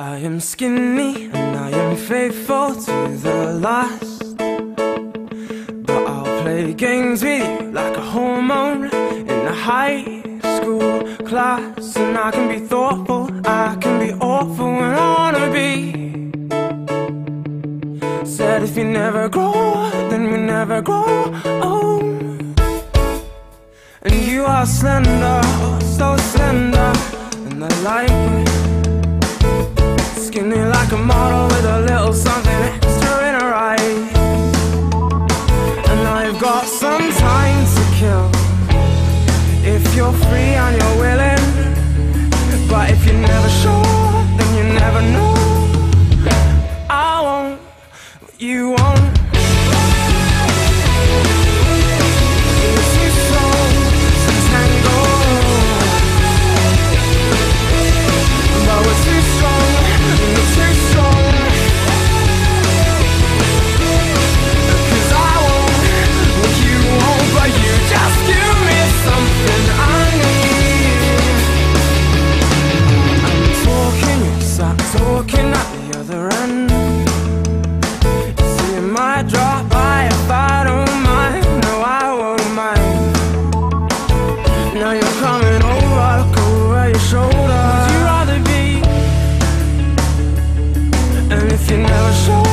I am skinny and I am faithful to the last. But I'll play games with you like a hormone in a high school class. And I can be thoughtful, I can be awful when I wanna be. Said if you never grow, then we never grow old. And you are slender, oh, so slender, and I like it. Skinny like a model with a little something extra in her eyes. And I've got some time to kill. If you're free and you're willing. But if you're never sure, then you never know. I what you want. At the end. See, drop by if I don't mind. No, I won't mind. Now you're coming over, look over your shoulder. Would you rather be? And if you're never sure,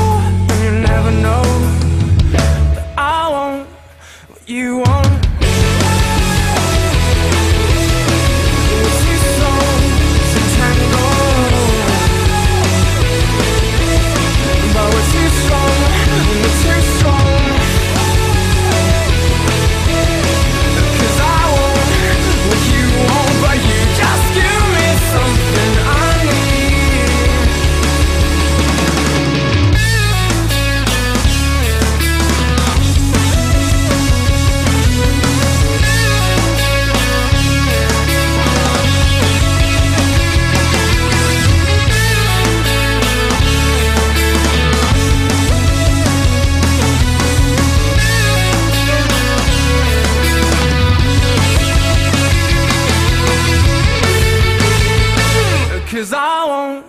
Cause I want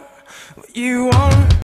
what you want.